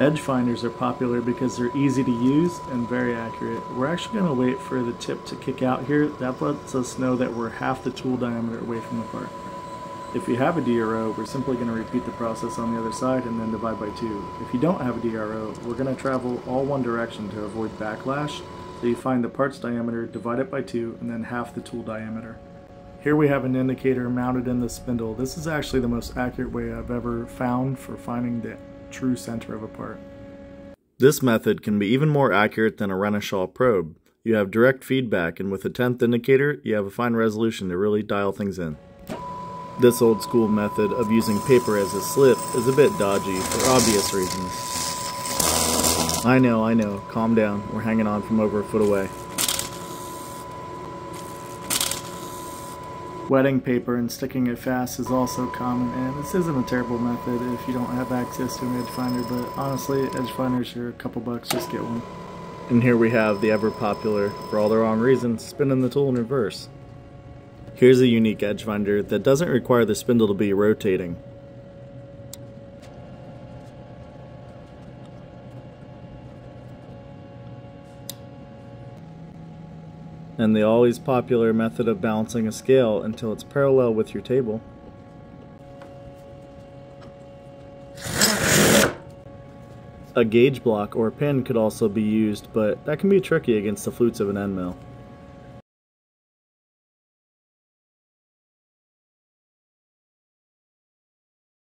Edge finders are popular because they're easy to use and very accurate. We're actually going to wait for the tip to kick out here. That lets us know that we're half the tool diameter away from the part. If you have a DRO, we're simply going to repeat the process on the other side and then divide by 2. If you don't have a DRO, we're going to travel all one direction to avoid backlash. So you find the part's diameter, divide it by 2, and then half the tool diameter. Here we have an indicator mounted in the spindle. This is actually the most accurate way I've ever found for finding the true center of a part. This method can be even more accurate than a Renishaw probe. You have direct feedback, and with a 10th indicator, you have a fine resolution to really dial things in. This old school method of using paper as a slip is a bit dodgy for obvious reasons. I know, I know, calm down, we're hanging on from over a foot away. Wetting paper and sticking it fast is also common, and this isn't a terrible method if you don't have access to an edge finder, but honestly, edge finders are a couple bucks, just get one. And here we have the ever popular, for all the wrong reasons, spinning the tool in reverse. Here's a unique edge finder that doesn't require the spindle to be rotating. And the always popular method of balancing a scale until it's parallel with your table. A gauge block or pin could also be used, but that can be tricky against the flutes of an end mill.